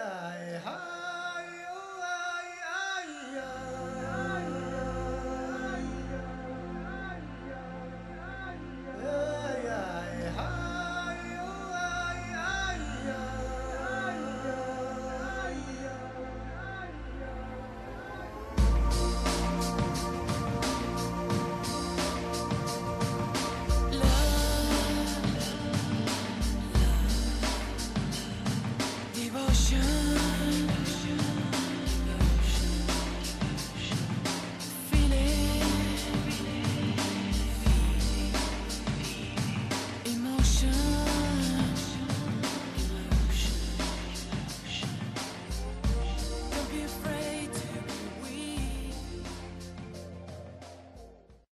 hi, hi. Eh,